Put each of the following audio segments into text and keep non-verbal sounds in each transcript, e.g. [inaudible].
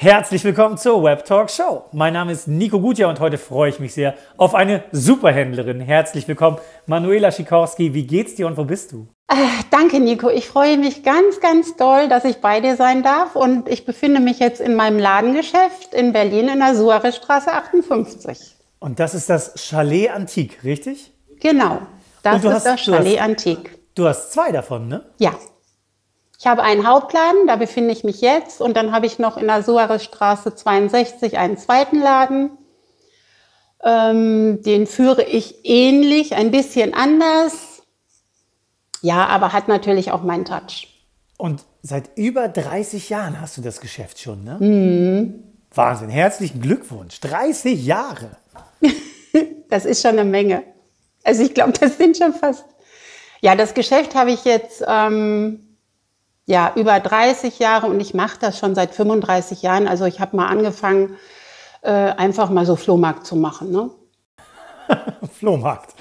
Herzlich willkommen zur Web Talk Show. Mein Name ist Nico Gutjahr und heute freue ich mich sehr auf eine Superhändlerin. Herzlich willkommen, Manuela Schikorski. Wie geht's dir und wo bist du? Äh, danke, Nico. Ich freue mich ganz, ganz doll, dass ich bei dir sein darf. Und ich befinde mich jetzt in meinem Ladengeschäft in Berlin in der Suarezstraße 58. Und das ist das Chalet Antique, richtig? Genau. Das ist hast, das Chalet Antique. Du hast zwei davon, ne? Ja. Ich habe einen Hauptladen, da befinde ich mich jetzt. Und dann habe ich noch in der Suarezstraße 62 einen zweiten Laden. Ähm, den führe ich ähnlich, ein bisschen anders. Ja, aber hat natürlich auch meinen Touch. Und seit über 30 Jahren hast du das Geschäft schon, ne? Mhm. Wahnsinn. Herzlichen Glückwunsch. 30 Jahre. [laughs] das ist schon eine Menge. Also ich glaube, das sind schon fast. Ja, das Geschäft habe ich jetzt ähm, ja, über 30 Jahre und ich mache das schon seit 35 Jahren. Also ich habe mal angefangen, äh, einfach mal so Flohmarkt zu machen. Ne? [laughs] Flohmarkt.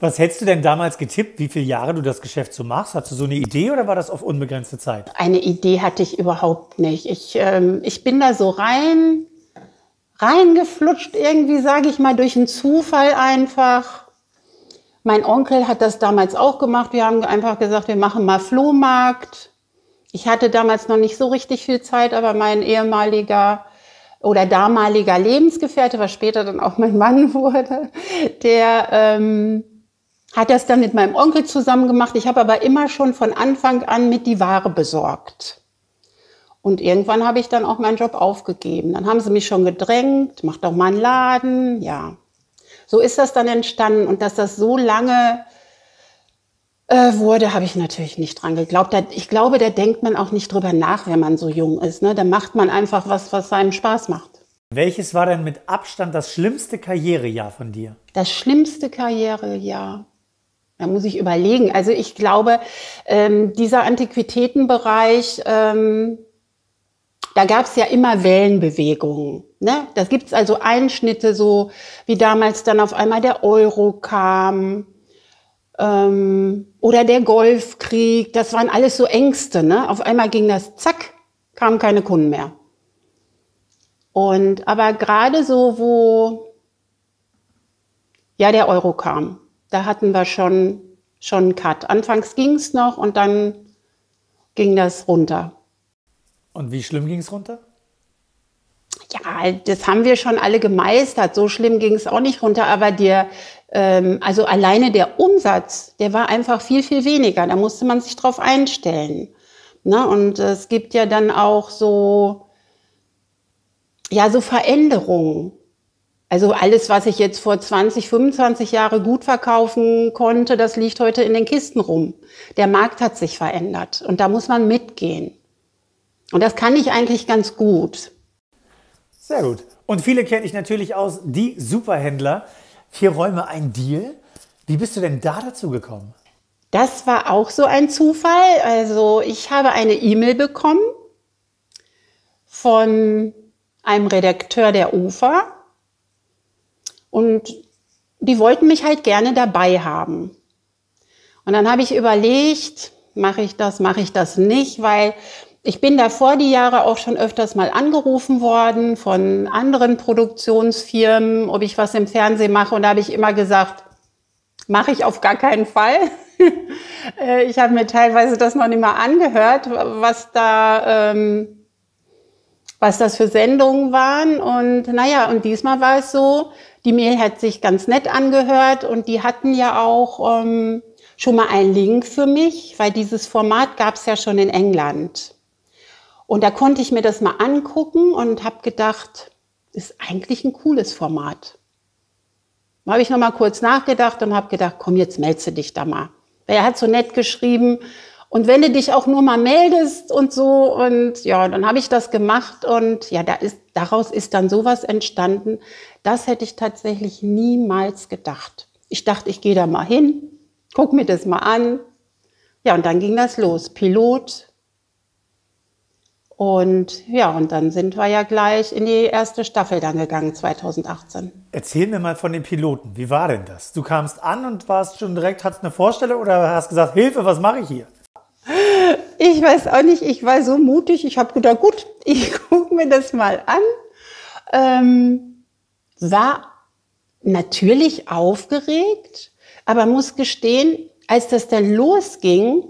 Was hättest du denn damals getippt, wie viele Jahre du das Geschäft so machst? Hast du so eine Idee oder war das auf unbegrenzte Zeit? Eine Idee hatte ich überhaupt nicht. Ich, ähm, ich bin da so rein, reingeflutscht irgendwie, sage ich mal, durch einen Zufall einfach. Mein Onkel hat das damals auch gemacht. Wir haben einfach gesagt, wir machen mal Flohmarkt. Ich hatte damals noch nicht so richtig viel Zeit, aber mein ehemaliger oder damaliger Lebensgefährte, was später dann auch mein Mann [laughs] wurde, der ähm, hat das dann mit meinem Onkel zusammen gemacht. Ich habe aber immer schon von Anfang an mit die Ware besorgt. Und irgendwann habe ich dann auch meinen Job aufgegeben. Dann haben sie mich schon gedrängt, mach doch mal einen Laden, ja. So ist das dann entstanden und dass das so lange äh, wurde, habe ich natürlich nicht dran geglaubt. Ich glaube, da denkt man auch nicht drüber nach, wenn man so jung ist. Ne? Da macht man einfach was, was einem Spaß macht. Welches war denn mit Abstand das schlimmste Karrierejahr von dir? Das schlimmste Karrierejahr. Da muss ich überlegen. Also ich glaube, ähm, dieser Antiquitätenbereich, ähm, da gab es ja immer Wellenbewegungen. Ne? Da gibt es also Einschnitte, so wie damals dann auf einmal der Euro kam ähm, oder der Golfkrieg, das waren alles so Ängste. Ne? Auf einmal ging das, zack, kamen keine Kunden mehr. Und aber gerade so, wo ja der Euro kam, da hatten wir schon schon einen Cut. Anfangs ging es noch und dann ging das runter. Und wie schlimm ging es runter? Ja, das haben wir schon alle gemeistert. So schlimm ging es auch nicht runter, aber der, ähm, also alleine der Umsatz, der war einfach viel, viel weniger. Da musste man sich drauf einstellen. Ne? Und es gibt ja dann auch so, ja, so Veränderungen. Also alles, was ich jetzt vor 20, 25 Jahre gut verkaufen konnte, das liegt heute in den Kisten rum. Der Markt hat sich verändert und da muss man mitgehen. Und das kann ich eigentlich ganz gut. Sehr gut. Und viele kenne ich natürlich aus die Superhändler. Vier Räume, ein Deal. Wie bist du denn da dazu gekommen? Das war auch so ein Zufall. Also ich habe eine E-Mail bekommen von einem Redakteur der UFA und die wollten mich halt gerne dabei haben. Und dann habe ich überlegt, mache ich das, mache ich das nicht, weil ich bin davor die Jahre auch schon öfters mal angerufen worden von anderen Produktionsfirmen, ob ich was im Fernsehen mache. Und da habe ich immer gesagt, mache ich auf gar keinen Fall. [laughs] Äh, ich habe mir teilweise das noch nicht mal angehört, was da, ähm, was das für Sendungen waren. Und naja, und diesmal war es so, die Mail hat sich ganz nett angehört und die hatten ja auch ähm, schon mal einen Link für mich, weil dieses Format gab es ja schon in England. Und da konnte ich mir das mal angucken und habe gedacht, ist eigentlich ein cooles Format. Da habe ich noch mal kurz nachgedacht und habe gedacht, komm, jetzt melde dich da mal. Weil er hat so nett geschrieben. Und wenn du dich auch nur mal meldest und so, und ja, dann habe ich das gemacht und ja, da ist, daraus ist dann sowas entstanden. Das hätte ich tatsächlich niemals gedacht. Ich dachte, ich gehe da mal hin, guck mir das mal an. Ja, und dann ging das los. Pilot, und ja, und dann sind wir ja gleich in die erste Staffel dann gegangen, 2018. Erzähl mir mal von den Piloten. Wie war denn das? Du kamst an und warst schon direkt, hattest eine Vorstellung oder hast gesagt, Hilfe, was mache ich hier? ich weiß auch nicht, ich war so mutig, ich habe gedacht, gut, [laughs] ich gucke mir das mal an. Ähm, war natürlich aufgeregt, aber muss gestehen, als das dann losging,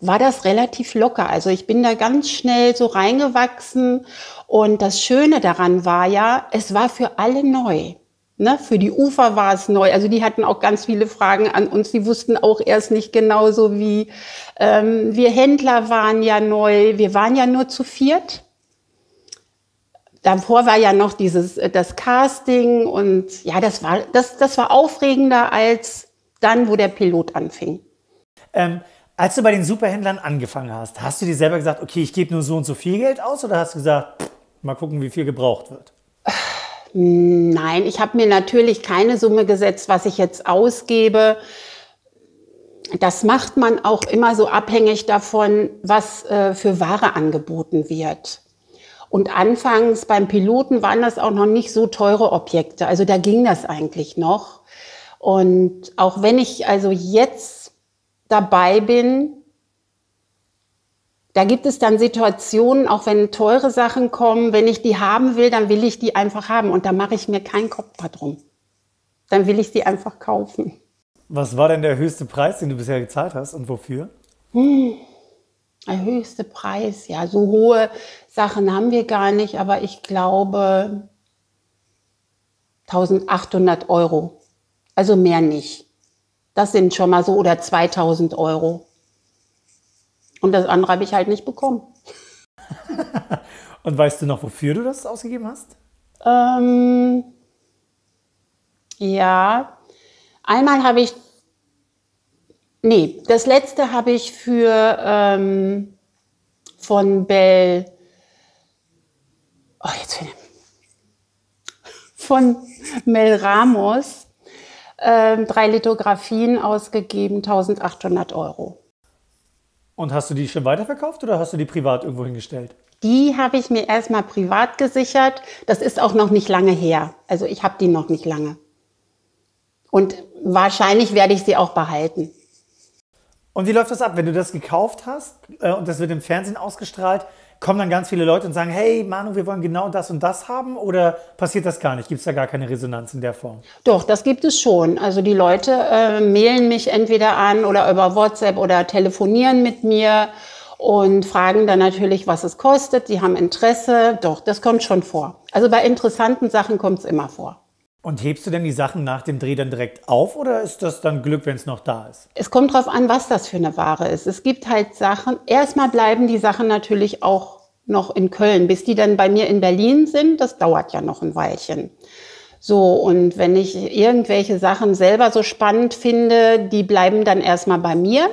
war das relativ locker. Also ich bin da ganz schnell so reingewachsen und das Schöne daran war ja, es war für alle neu. Ne, für die Ufer war es neu. Also die hatten auch ganz viele Fragen an uns. Die wussten auch erst nicht genauso wie ähm, wir Händler waren ja neu. Wir waren ja nur zu viert. Davor war ja noch dieses äh, das Casting und ja, das war das das war aufregender als dann, wo der Pilot anfing. Ähm, als du bei den Superhändlern angefangen hast, hast du dir selber gesagt, okay, ich gebe nur so und so viel Geld aus oder hast du gesagt, pff, mal gucken, wie viel gebraucht wird? Nein, ich habe mir natürlich keine Summe gesetzt, was ich jetzt ausgebe. Das macht man auch immer so abhängig davon, was äh, für Ware angeboten wird. Und anfangs beim Piloten waren das auch noch nicht so teure Objekte. Also da ging das eigentlich noch. Und auch wenn ich also jetzt dabei bin, da gibt es dann Situationen, auch wenn teure Sachen kommen, wenn ich die haben will, dann will ich die einfach haben und da mache ich mir keinen Kopf drum. Dann will ich sie einfach kaufen. Was war denn der höchste Preis, den du bisher gezahlt hast und wofür? Hm, der höchste Preis, ja, so hohe Sachen haben wir gar nicht, aber ich glaube 1800 Euro. Also mehr nicht. Das sind schon mal so oder 2000 Euro. Und das andere habe ich halt nicht bekommen. Und weißt du noch, wofür du das ausgegeben hast? Ähm, ja, einmal habe ich, nee, das letzte habe ich für ähm, von Bell, oh, jetzt [laughs] von Mel Ramos ähm, drei Lithografien ausgegeben, 1800 Euro. Und hast du die schon weiterverkauft oder hast du die privat irgendwo hingestellt? Die habe ich mir erstmal privat gesichert. Das ist auch noch nicht lange her. Also ich habe die noch nicht lange. Und wahrscheinlich werde ich sie auch behalten. Und wie läuft das ab, wenn du das gekauft hast äh, und das wird im Fernsehen ausgestrahlt? Kommen dann ganz viele Leute und sagen, hey Manu, wir wollen genau das und das haben oder passiert das gar nicht? Gibt es da gar keine Resonanz in der Form? Doch, das gibt es schon. Also die Leute äh, mailen mich entweder an oder über WhatsApp oder telefonieren mit mir und fragen dann natürlich, was es kostet. Sie haben Interesse. Doch, das kommt schon vor. Also bei interessanten Sachen kommt es immer vor. Und hebst du denn die Sachen nach dem Dreh dann direkt auf oder ist das dann Glück, wenn es noch da ist? Es kommt drauf an, was das für eine Ware ist. Es gibt halt Sachen, erstmal bleiben die Sachen natürlich auch noch in Köln, bis die dann bei mir in Berlin sind. Das dauert ja noch ein Weilchen. So, und wenn ich irgendwelche Sachen selber so spannend finde, die bleiben dann erstmal bei mir.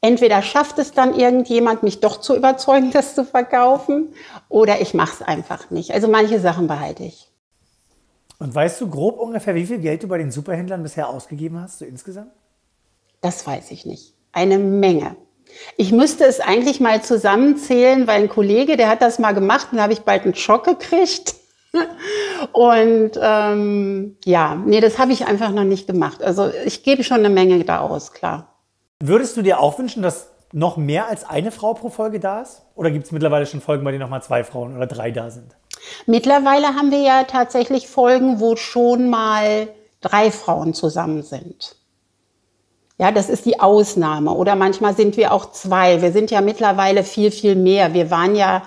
Entweder schafft es dann irgendjemand, mich doch zu überzeugen, [laughs] das zu verkaufen, oder ich mache es einfach nicht. Also manche Sachen behalte ich. Und weißt du grob ungefähr, wie viel Geld du bei den Superhändlern bisher ausgegeben hast, so insgesamt? Das weiß ich nicht. Eine Menge. Ich müsste es eigentlich mal zusammenzählen, weil ein Kollege, der hat das mal gemacht und da habe ich bald einen Schock gekriegt. [laughs] Und ähm, ja, nee, das habe ich einfach noch nicht gemacht. Also ich gebe schon eine Menge da aus, klar. Würdest du dir auch wünschen, dass noch mehr als eine Frau pro Folge da ist? Oder gibt es mittlerweile schon Folgen, bei denen noch mal zwei Frauen oder drei da sind? Mittlerweile haben wir ja tatsächlich Folgen, wo schon mal drei Frauen zusammen sind. Ja, das ist die Ausnahme. Oder manchmal sind wir auch zwei. Wir sind ja mittlerweile viel, viel mehr. Wir waren ja,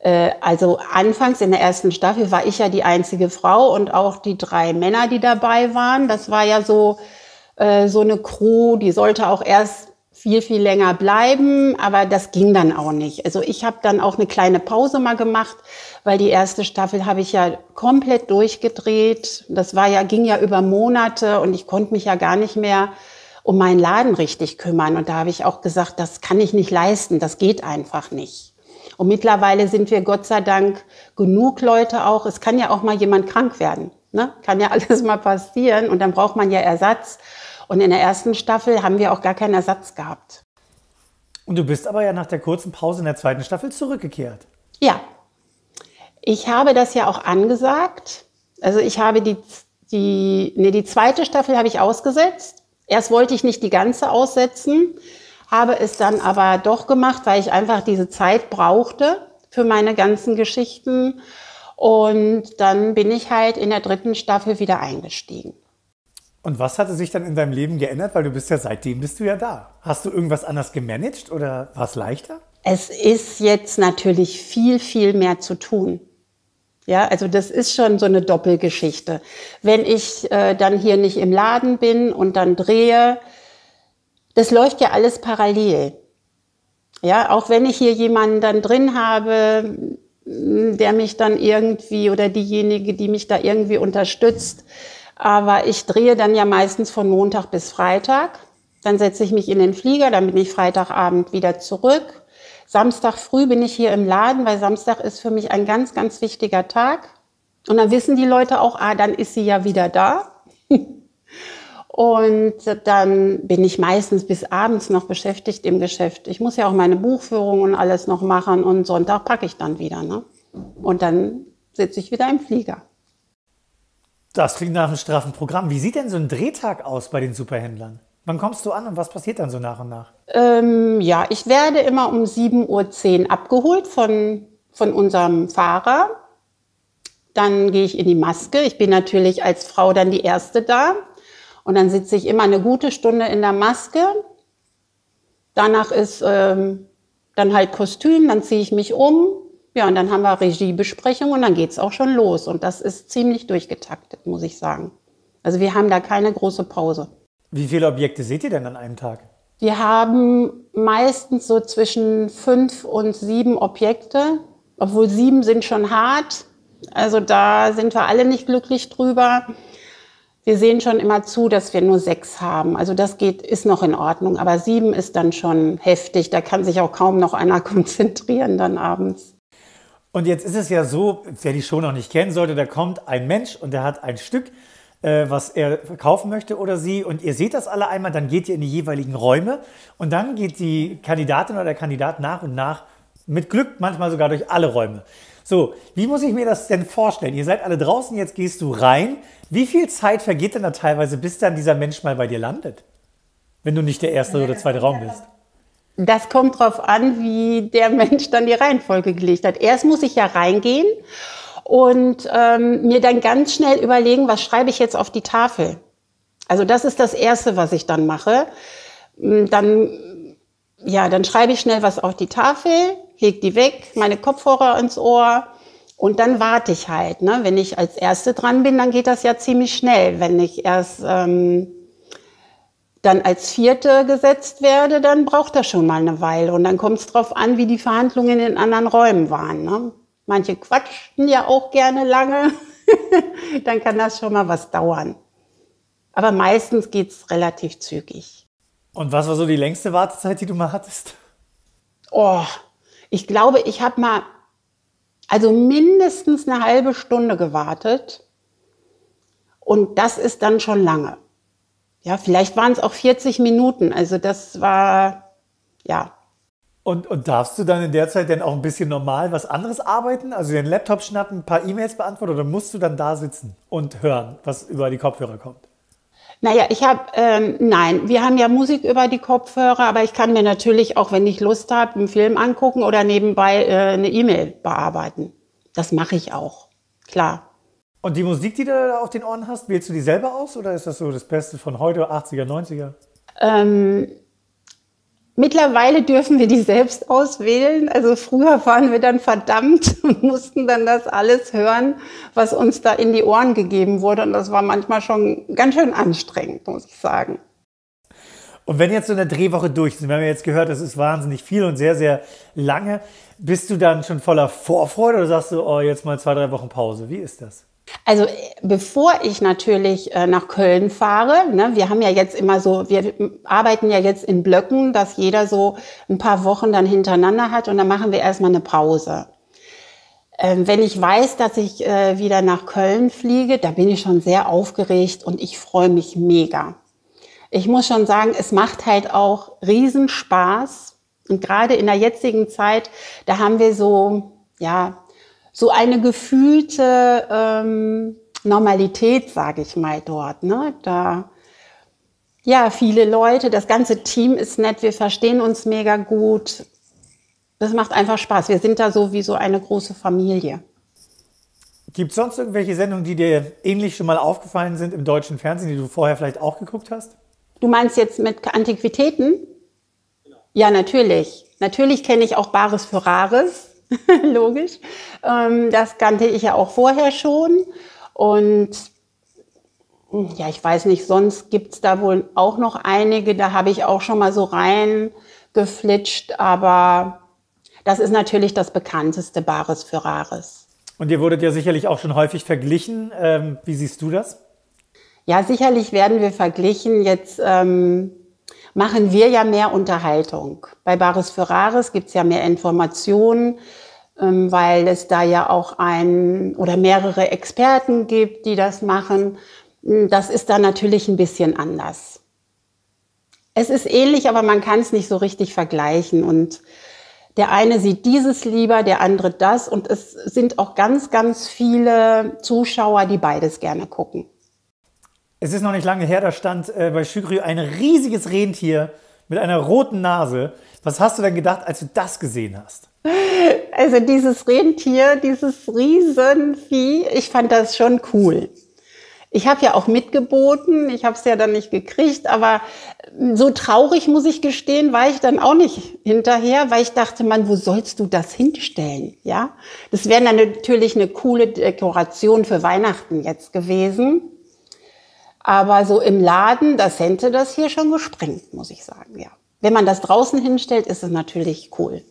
äh, also anfangs in der ersten Staffel war ich ja die einzige Frau und auch die drei Männer, die dabei waren. Das war ja so, äh, so eine Crew, die sollte auch erst viel, viel länger bleiben, aber das ging dann auch nicht. Also ich habe dann auch eine kleine Pause mal gemacht, weil die erste Staffel habe ich ja komplett durchgedreht. Das war ja, ging ja über Monate und ich konnte mich ja gar nicht mehr um meinen Laden richtig kümmern. Und da habe ich auch gesagt, das kann ich nicht leisten, das geht einfach nicht. Und mittlerweile sind wir Gott sei Dank genug Leute auch. Es kann ja auch mal jemand krank werden. Ne? Kann ja [laughs] alles mal passieren und dann braucht man ja Ersatz. Und in der ersten Staffel haben wir auch gar keinen Ersatz gehabt. Und du bist aber ja nach der kurzen Pause in der zweiten Staffel zurückgekehrt. Ja. Ich habe das ja auch angesagt. Also ich habe die, die, nee, die zweite Staffel habe ich ausgesetzt Erst wollte ich nicht die ganze aussetzen, habe es dann aber doch gemacht, weil ich einfach diese Zeit brauchte für meine ganzen Geschichten. Und dann bin ich halt in der dritten Staffel wieder eingestiegen. Und was hatte sich dann in deinem Leben geändert? Weil du bist ja seitdem bist du ja da. Hast du irgendwas anders gemanagt oder war es leichter? Es ist jetzt natürlich viel, viel mehr zu tun. Ja, also das ist schon so eine Doppelgeschichte. Wenn ich äh, dann hier nicht im Laden bin und dann drehe, das läuft ja alles parallel. Ja, auch wenn ich hier jemanden dann drin habe, der mich dann irgendwie oder diejenige, die mich da irgendwie unterstützt, aber ich drehe dann ja meistens von Montag bis Freitag. Dann setze ich mich in den Flieger, dann bin ich Freitagabend wieder zurück. Samstag früh bin ich hier im Laden, weil Samstag ist für mich ein ganz, ganz wichtiger Tag. Und dann wissen die Leute auch, ah, dann ist sie ja wieder da. [laughs] Und dann bin ich meistens bis abends noch beschäftigt im Geschäft. Ich muss ja auch meine Buchführung und alles noch machen und Sonntag packe ich dann wieder. Ne? Und dann sitze ich wieder im Flieger. Das klingt nach einem straffen Programm. Wie sieht denn so ein Drehtag aus bei den Superhändlern? Wann kommst du an und was passiert dann so nach und nach? Ähm, ja, ich werde immer um 7.10 Uhr abgeholt von, von unserem Fahrer. Dann gehe ich in die Maske. Ich bin natürlich als Frau dann die Erste da. Und dann sitze ich immer eine gute Stunde in der Maske. Danach ist ähm, dann halt Kostüm, dann ziehe ich mich um, ja, und dann haben wir Regiebesprechung und dann geht's auch schon los. Und das ist ziemlich durchgetaktet, muss ich sagen. Also wir haben da keine große Pause. Wie viele Objekte seht ihr denn an einem Tag? Wir haben meistens so zwischen fünf und sieben Objekte, obwohl sieben sind schon hart. Also da sind wir alle nicht glücklich drüber. Wir sehen schon immer zu, dass wir nur sechs haben. Also das geht, ist noch in Ordnung. Aber sieben ist dann schon heftig. Da kann sich auch kaum noch einer [laughs] konzentrieren dann abends. Und jetzt ist es ja so, wer die Show noch nicht kennen sollte, da kommt ein Mensch und der hat ein Stück, äh, was er verkaufen möchte oder sie. Und ihr seht das alle einmal, dann geht ihr in die jeweiligen Räume und dann geht die Kandidatin oder der Kandidat nach und nach mit Glück manchmal sogar durch alle Räume. So, wie muss ich mir das denn vorstellen? Ihr seid alle draußen, jetzt gehst du rein. Wie viel Zeit vergeht denn da teilweise, bis dann dieser Mensch mal bei dir landet? Wenn du nicht der erste oder zweite Raum bist. Das kommt drauf an, wie der Mensch dann die Reihenfolge gelegt hat. Erst muss ich ja reingehen und ähm, mir dann ganz schnell überlegen, was schreibe ich jetzt auf die Tafel. Also das ist das Erste, was ich dann mache. Mm, dann, ja, dann schreibe ich schnell was auf die Tafel, leg die weg, meine Kopfhörer ins Ohr und dann warte ich halt. Ne? Wenn ich als Erste dran bin, dann geht das ja ziemlich schnell. Wenn ich erst ähm, dann als Vierte gesetzt werde, dann braucht das schon mal eine Weile. Und dann kommt es darauf an, wie die Verhandlungen in anderen Räumen waren. Ne? Manche quatschten ja auch gerne lange. [laughs] dann kann das schon mal was dauern. Aber meistens geht es relativ zügig. Und was war so die längste Wartezeit, die du mal hattest? Oh, ich glaube, ich habe mal also mindestens eine halbe Stunde gewartet. Und das ist dann schon lange. Ja, vielleicht waren es auch 40 Minuten. Also das war, ja. Und, und darfst du dann in der Zeit dann auch ein bisschen normal was anderes arbeiten? Also den Laptop schnappen, ein paar E-Mails beantworten oder musst du dann da sitzen und hören, was über die Kopfhörer kommt? Naja, ich habe, ähm, nein, wir haben ja Musik über die Kopfhörer, aber ich kann mir natürlich auch, wenn ich Lust habe, einen Film angucken oder nebenbei äh, eine E-Mail bearbeiten. Das mache ich auch, klar. Und die Musik, die du da auf den Ohren hast, wählst du die selber aus oder ist das so das Beste von heute, 80er, 90er? Ähm, mittlerweile dürfen wir die selbst auswählen. Also früher waren wir dann verdammt und mussten dann das alles hören, was uns da in die Ohren gegeben wurde. Und das war manchmal schon ganz schön anstrengend, muss ich sagen. Und wenn jetzt so eine Drehwoche durch ist, wir haben ja jetzt gehört, das ist wahnsinnig viel und sehr, sehr lange, bist du dann schon voller Vorfreude oder sagst du, oh, jetzt mal zwei, drei Wochen Pause? Wie ist das? Also bevor ich natürlich äh, nach Köln fahre, ne, wir haben ja jetzt immer so, wir arbeiten ja jetzt in Blöcken, dass jeder so ein paar Wochen dann hintereinander hat und dann machen wir erstmal eine Pause. Ähm, wenn ich weiß, dass ich äh, wieder nach Köln fliege, da bin ich schon sehr aufgeregt und ich freue mich mega. Ich muss schon sagen, es macht halt auch Riesenspaß und gerade in der jetzigen Zeit, da haben wir so, ja, so eine gefühlte ähm, Normalität, sage ich mal dort. Ne? Da, Ja, viele Leute, das ganze Team ist nett, wir verstehen uns mega gut. Das macht einfach Spaß. Wir sind da so wie so eine große Familie. Gibt es sonst irgendwelche Sendungen, die dir ähnlich schon mal aufgefallen sind im deutschen Fernsehen, die du vorher vielleicht auch geguckt hast? Du meinst jetzt mit Antiquitäten? Genau. Ja, natürlich. Natürlich kenne ich auch Bares für Rares. [laughs] Logisch. Ähm, das kannte ich ja auch vorher schon. Und hm, ja, ich weiß nicht, sonst gibt es da wohl auch noch einige. Da habe ich auch schon mal so reingeflitscht. Aber das ist natürlich das bekannteste Bares für Rares. Und ihr wurdet ja sicherlich auch schon häufig verglichen. Ähm, wie siehst du das? Ja, sicherlich werden wir verglichen. Jetzt ähm, machen wir ja mehr Unterhaltung. Bei Baris Ferraris gibt es ja mehr Informationen, ähm, weil es da ja auch ein oder mehrere Experten gibt, die das machen. Das ist dann natürlich ein bisschen anders. Es ist ähnlich, aber man kann es nicht so richtig vergleichen. Und der eine sieht dieses lieber, der andere das. Und es sind auch ganz, ganz viele Zuschauer, die beides gerne gucken. Es ist noch nicht lange her, da stand äh, bei Shugri ein riesiges Rentier mit einer roten Nase. Was hast du denn gedacht, als du das gesehen hast? Also dieses Rentier, dieses Riesenvieh, ich fand das schon cool. Ich habe ja auch mitgeboten, ich habe es ja dann nicht gekriegt, aber so traurig muss ich gestehen, war ich dann auch nicht hinterher, weil ich dachte, man, wo sollst du das hinstellen? Ja, das wäre dann natürlich eine coole Dekoration für Weihnachten jetzt gewesen. Aber so im Laden, das hätte das hier schon gesprengt, muss ich sagen, ja. Wenn man das draußen hinstellt, ist es natürlich cool.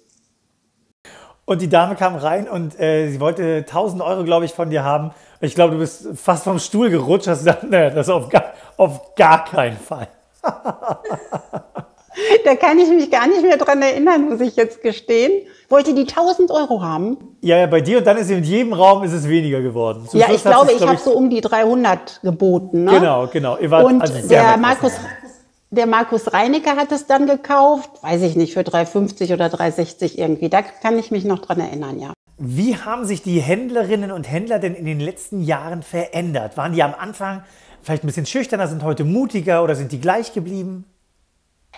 Und die Dame kam rein und äh, sie wollte 1000 Euro, glaube ich, von dir haben. Ich glaube, du bist fast vom Stuhl gerutscht, hast gesagt, nee, das auf gar, auf gar keinen Fall. [laughs] [laughs] da kann ich mich gar nicht mehr dran erinnern, muss ich jetzt gestehen. Wollte die 1000 Euro haben? Ja, ja, bei dir und dann ist in jedem Raum ist es weniger geworden. Zum ja, Schluss ich glaube, ich habe so um die 300 geboten. Ne? Genau, genau. Ihr wart und also der Markus, der Markus Reinecker hat es dann gekauft, weiß ich nicht, für 3,50 oder 3,60 irgendwie. Da kann ich mich noch dran erinnern, ja. Wie haben sich die Händlerinnen und Händler denn in den letzten Jahren verändert? Waren die am Anfang vielleicht ein bisschen schüchterner, sind heute mutiger oder sind die gleich geblieben?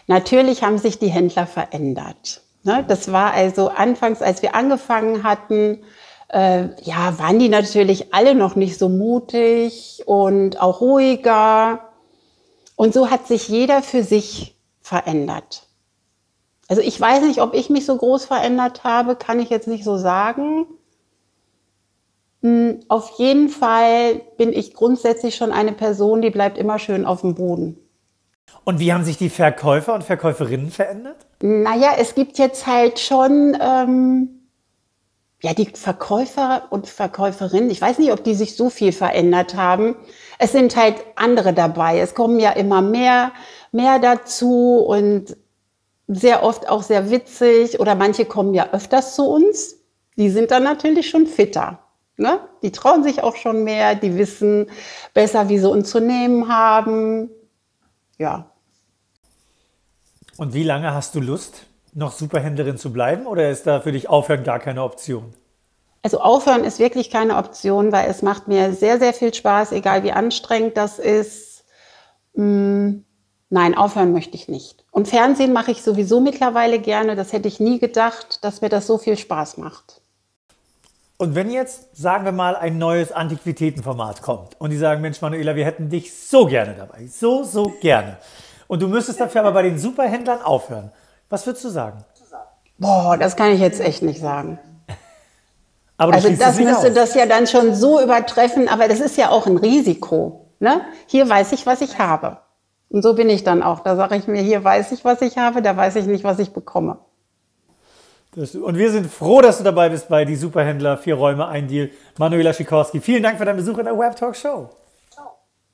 Natürlich haben sich die Händler verändert. Ne? Das war also anfangs, als wir angefangen hatten, äh, ja, waren die natürlich alle noch nicht so mutig und auch ruhiger. Und so hat sich jeder für sich verändert. Also ich weiß nicht, ob ich mich so groß verändert habe, kann ich jetzt nicht so sagen. Hm, auf jeden Fall bin ich grundsätzlich schon eine Person, die bleibt immer schön auf dem Boden. Und wie haben sich die Verkäufer und Verkäuferinnen verändert? Naja, es gibt jetzt halt schon, ähm, ja, die Verkäufer und Verkäuferinnen, ich weiß nicht, ob die sich so viel verändert haben es sind halt andere dabei. Es kommen ja immer mehr, mehr dazu und sehr oft auch sehr witzig oder manche kommen ja öfters zu uns. Die sind dann natürlich schon fitter. Ne? Die trauen sich auch schon mehr, die wissen besser, wie sie uns zu nehmen haben. Ja. Und wie lange hast du Lust, noch Superhändlerin zu bleiben oder ist da für dich Aufhören gar keine Option? Also aufhören ist wirklich keine Option, weil es macht mir sehr, sehr viel Spaß, egal wie anstrengend das ist. Hm, nein, aufhören möchte ich nicht. Und Fernsehen mache ich sowieso mittlerweile gerne. Das hätte ich nie gedacht, dass mir das so viel Spaß macht. Und wenn jetzt, sagen wir mal, ein neues Antiquitätenformat kommt und die sagen, Mensch, Manuela, wir hätten dich so gerne dabei, so, so gerne. Und du müsstest dafür aber bei den Superhändlern aufhören. Was würdest du sagen? Boah, das kann ich jetzt echt nicht sagen. [laughs] Aber also das müsste aus. das ja dann schon so übertreffen, aber das ist ja auch ein Risiko. Ne? Hier weiß ich, was ich habe. Und so bin ich dann auch. Da sage ich mir, hier weiß ich, was ich habe, da weiß ich nicht, was ich bekomme. Und wir sind froh, dass du dabei bist bei Die Superhändler, vier Räume, ein Deal. Manuela Schikorski, vielen Dank für deinen Besuch in der Web Talk Show.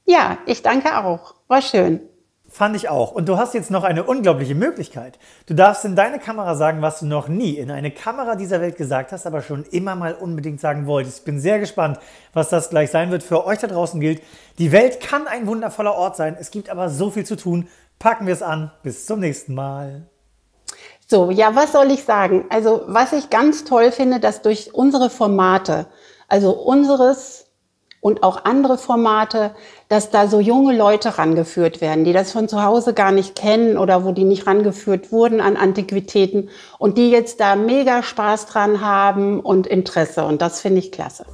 Ja, ich danke auch. War schön. Fand ich auch. Und du hast jetzt noch eine unglaubliche Möglichkeit. Du darfst in deine Kamera sagen, was du noch nie in eine Kamera dieser Welt gesagt hast, aber schon immer mal unbedingt sagen wolltest. Ich bin sehr gespannt, was das gleich sein wird. Für euch da draußen gilt, die Welt kann ein wundervoller Ort sein. Es gibt aber so viel zu tun. Packen wir es an. Bis zum nächsten Mal. So, ja, was soll ich sagen? Also, was ich ganz toll finde, dass durch unsere Formate, also unseres und auch andere Formate, dass da so junge Leute rangeführt werden, die das von zu Hause gar nicht kennen oder wo die nicht rangeführt wurden an Antiquitäten und die jetzt da mega Spaß dran haben und Interesse. Und das finde ich klasse.